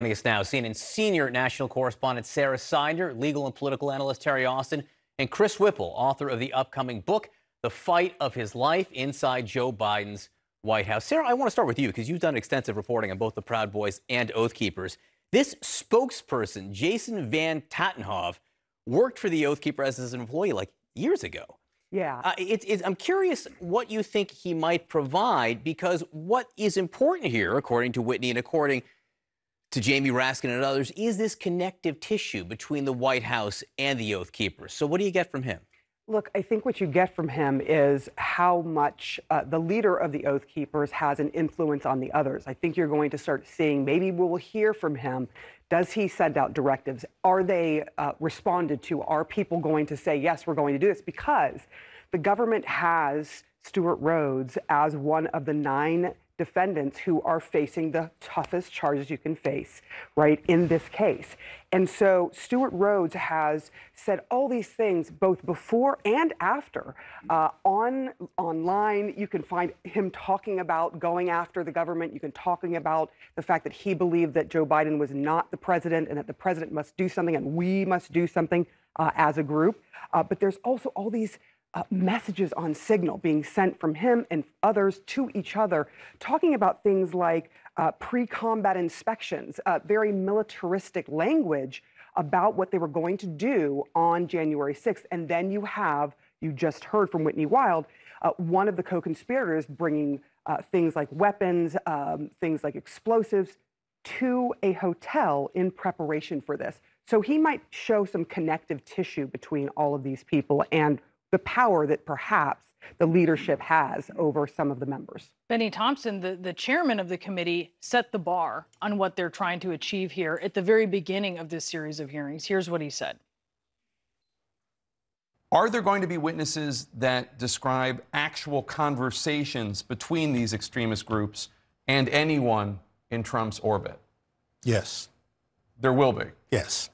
Joining us now, CNN senior national correspondent Sara Sidner, legal and political analyst Terri Austin, and Chris Whipple, author of the upcoming book, The Fight of His Life Inside Joe Biden's White House. Sara, I want to start with you because you've done extensive reporting on both the Proud Boys and Oath Keepers. This spokesperson, Jason Van Tatenhove, worked for the Oath Keeper as an employee like years ago. Yeah. Uh, it, it, I'm curious what you think he might provide because what is important here, according to Whitney and according to Jamie Raskin and others, is this connective tissue between the White House and the Oath Keepers. So, what do you get from him? Look, I think what you get from him is how much uh, the leader of the Oath Keepers has an influence on the others. I think you're going to start seeing, maybe we'll hear from him. Does he send out directives? Are they uh, responded to? Are people going to say, yes, we're going to do this? Because the government has Stewart Rhodes as one of the nine defendants who are facing the toughest charges you can face, right, in this case. And so Stewart Rhodes has said all these things both before and after. Uh, on online, you can find him talking about going after the government. You can talking about the fact that he believed that Joe Biden was not the president and that the president must do something and we must do something uh, as a group. Uh, but there's also all these uh, messages on Signal being sent from him and others to each other, talking about things like uh, pre combat inspections, uh, very militaristic language about what they were going to do on January 6th. And then you have, you just heard from Whitney Wild, uh, one of the co conspirators bringing uh, things like weapons, um, things like explosives to a hotel in preparation for this. So he might show some connective tissue between all of these people and the power that perhaps the leadership has over some of the members. Bennie Thompson, the, the chairman of the committee, set the bar on what they're trying to achieve here at the very beginning of this series of hearings. Here's what he said. Are there going to be witnesses that describe actual conversations between these extremist groups and anyone in Trump's orbit? Yes. There will be. Yes.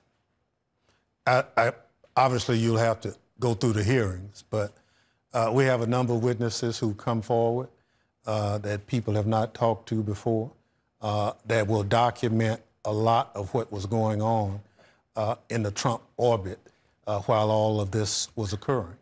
I, I, obviously, you'll have to go through the hearings, but uh, we have a number of witnesses who come forward uh, that people have not talked to before uh, that will document a lot of what was going on uh, in the Trump orbit uh, while all of this was occurring.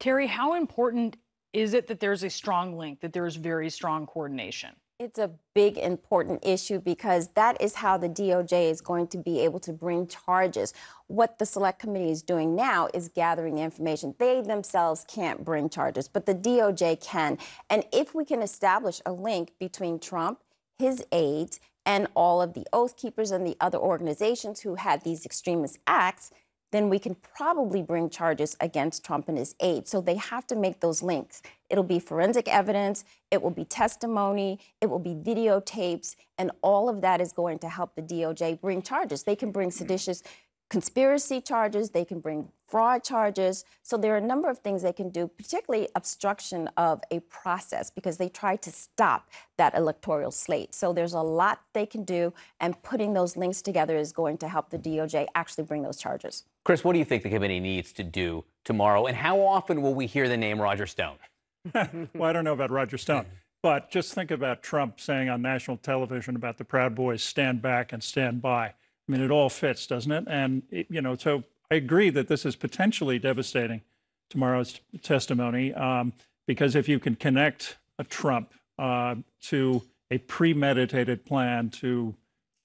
Terri, how important is it that there's a strong link, that there's very strong coordination? It's a big, important issue because that is how the DOJ is going to be able to bring charges. What the Select Committee is doing now is gathering information. They themselves can't bring charges, but the DOJ can. And if we can establish a link between Trump, his aides, and all of the Oath Keepers and the other organizations who had these extremist acts, then we can probably bring charges against Trump and his aides. So they have to make those links. It'll be forensic evidence, it will be testimony, it will be videotapes, and all of that is going to help the DOJ bring charges. They can bring mm-hmm. seditious conspiracy charges, they can bring fraud charges. So there are a number of things they can do, particularly obstruction of a process, because they try to stop that electoral slate. So there's a lot they can do, and putting those links together is going to help the DOJ actually bring those charges. Chris, what do you think the committee needs to do tomorrow, and how often will we hear the name Roger Stone? well, I don't know about Roger Stone. But just think about Trump saying on national television about the Proud Boys stand back and stand by. I mean, it all fits, doesn't it? And, it, you know, so I agree that this is potentially devastating, tomorrow's testimony, um, because if you can connect a Trump uh, to a premeditated plan to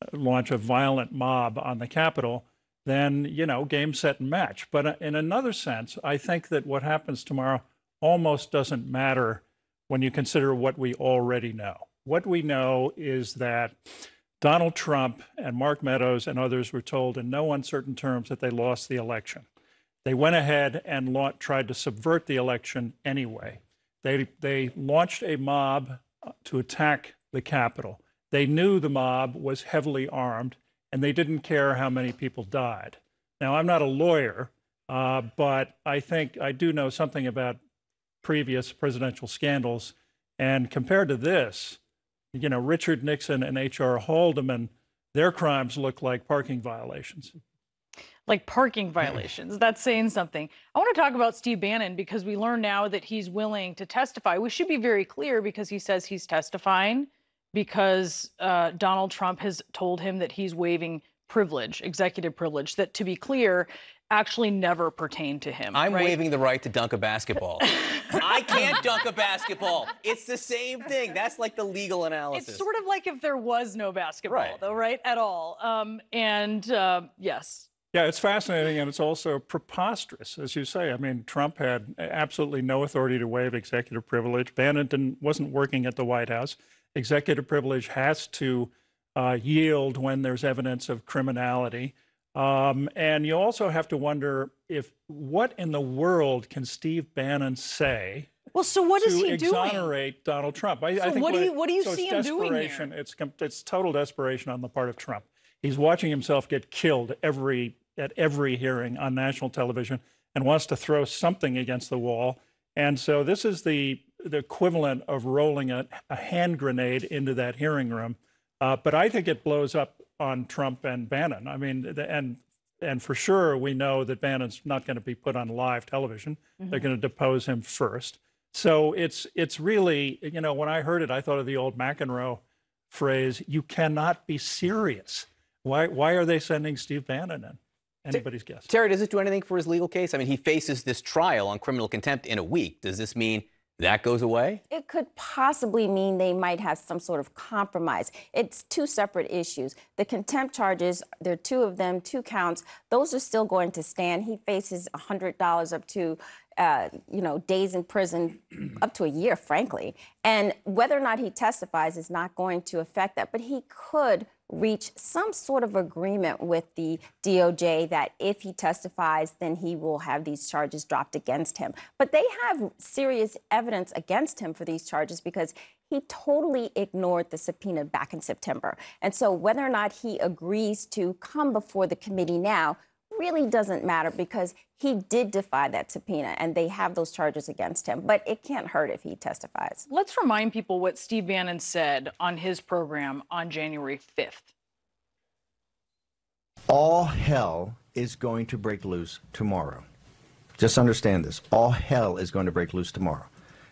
uh, launch a violent mob on the Capitol, then, you know, game, set, and match. But uh, in another sense, I think that what happens tomorrow almost doesn't matter when you consider what we already know. What we know is that Donald Trump and Mark Meadows and others were told in no uncertain terms that they lost the election. They went ahead and tried to subvert the election anyway. They, they launched a mob uh, to attack the Capitol. They knew the mob was heavily armed, and they didn't care how many people died. Now, I'm not a lawyer, uh, but I think I do know something about previous presidential scandals. And compared to this, you know, Richard Nixon and H.R. Haldeman, their crimes look like parking violations. Like parking violations. That's saying something. I want to talk about Steve Bannon because we learn now that he's willing to testify. We should be very clear because he says he's testifying because uh, Donald Trump has told him that he's waiving privilege, executive privilege, that to be clear, actually never pertain to him. I'm right? waiving the right to dunk a basketball. I can't dunk a basketball. It's the same thing. That's like the legal analysis. It's sort of like if there was no basketball, Right. though, right? At all. Um, and uh, yes, Yeah, it's fascinating and it's also preposterous, as you say. I mean, Trump had absolutely no authority to waive executive privilege. Bannon didn't, wasn't working at the White House. Executive privilege has to uh, yield when there's evidence of criminality. Um, and you also have to wonder if what in the world can Steve Bannon say Well, so what to is he doing? exonerate Donald Trump. I, I So think what do you- what do you so see it's him doing here? desperation. It's it's total desperation on the part of Trump. He's watching himself get killed every at every hearing on national television and wants to throw something against the wall. And so this is the the equivalent of rolling a, a hand grenade into that hearing room. Uh, but I think it blows up on Trump and Bannon. I mean, and and for sure we know that Bannon's not going to be put on live television. They're mm-hmm. going to depose him first. So it's it's really you know when I heard it, I thought of the old McEnroe phrase: "You cannot be serious." Why why are they sending Steve Bannon in? Anybody's guess. Terri, does this do anything for his legal case? I mean, he faces this trial on criminal contempt in a week. Does this mean that goes away? It could possibly mean they might have some sort of compromise. It's two separate issues. The contempt charges, there are two of them, two counts. Those are still going to stand. He faces $100 up to, uh, you know, days in prison, up to a year, frankly. And whether or not he testifies is not going to affect that. But he could reach some sort of agreement with the DOJ that if he testifies, then he will have these charges dropped against him. But they have serious evidence against him for these charges because he totally ignored the subpoena back in September. And so whether or not he agrees to come before the committee now really doesn't matter because he did defy that subpoena and they have those charges against him. But it can't hurt if he testifies. Let's remind people what Steve Bannon said on his program on January 5th. all hell is going to break loose tomorrow. Just understand this. All hell is going to break loose tomorrow.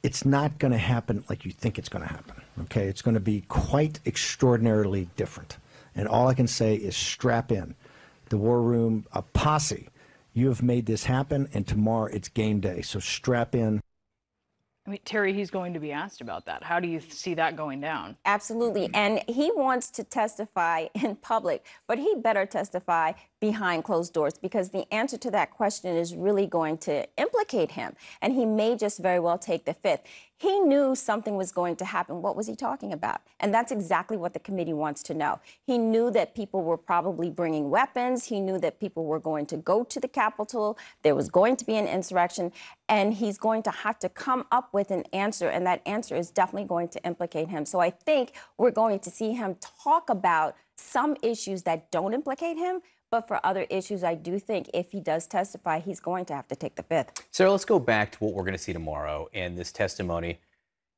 It's not going to happen like you think it's going to happen. Okay? It's going to be quite extraordinarily different. And all I can say is strap in. The War Room, a posse. You have made this happen, and tomorrow it's game day. So strap in. I mean, Terri, he's going to be asked about that. How do you see that going down? Absolutely. And he wants to testify in public, but he better testify behind closed doors because the answer to that question is really going to implicate him. And he may just very well take the fifth. He knew something was going to happen. What was he talking about? And that's exactly what the committee wants to know. He knew that people were probably bringing weapons. He knew that people were going to go to the Capitol. There was going to be an insurrection. And he's going to have to come up with an answer. And that answer is definitely going to implicate him. So I think we're going to see him talk about some issues that don't implicate him. But for other issues, I do think if he does testify, he's going to have to take the fifth. Sara, let's go back to what we're going to see tomorrow and this testimony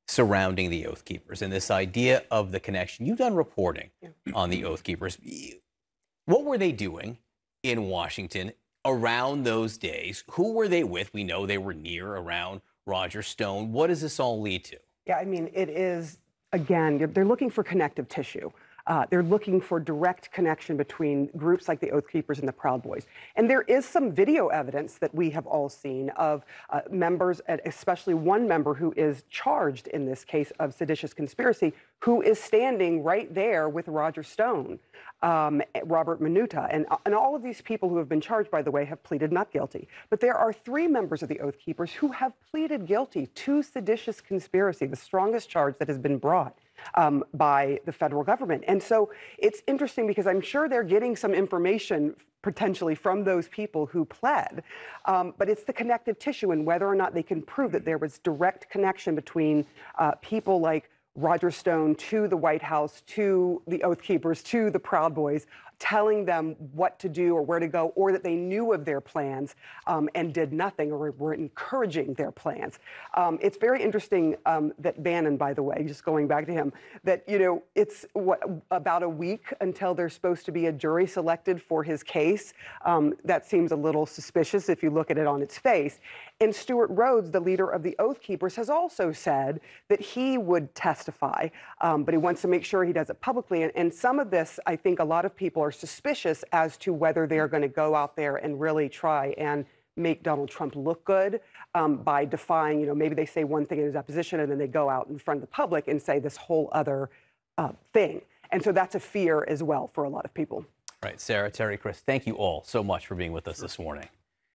surrounding the Oath Keepers and this idea of the connection. You've done reporting on the Oath Keepers. What were they doing in Washington around those days? Who were they with? We know they were near around Roger Stone. What does this all lead to? Yeah, I mean, it is, again, they're looking for connective tissue. Uh, they're looking for direct connection between groups like the Oath Keepers and the Proud Boys. And there is some video evidence that we have all seen of uh, members, especially one member who is charged in this case of seditious conspiracy, who is standing right there with Roger Stone, um, Robert Minuta. And, and all of these people who have been charged, by the way, have pleaded not guilty. But there are three members of the Oath Keepers who have pleaded guilty to seditious conspiracy, the strongest charge that has been brought um, by the federal government. And so it's interesting because I'm sure they're getting some information potentially from those people who pled, um, but it's the connective tissue and whether or not they can prove that there was direct connection between uh, people like Roger Stone to the White House, to the Oath Keepers, to the Proud Boys, telling them what to do or where to go, or that they knew of their plans um, and did nothing or were encouraging their plans. Um, it's very interesting um, that Bannon, by the way, just going back to him, that, you know, it's what, about a week until there's supposed to be a jury selected for his case. Um, that seems a little suspicious if you look at it on its face. And Stewart Rhodes, the leader of the Oath Keepers, has also said that he would testify, um, but he wants to make sure he does it publicly. And, and some of this, I think a lot of people are suspicious as to whether they're going to go out there and really try and make Donald Trump look good um, by defying, you know, maybe they say one thing in his deposition and then they go out in front of the public and say this whole other uh, thing. And so that's a fear as well for a lot of people. Right, Sara, Terri, Chris, thank you all so much for being with us this morning.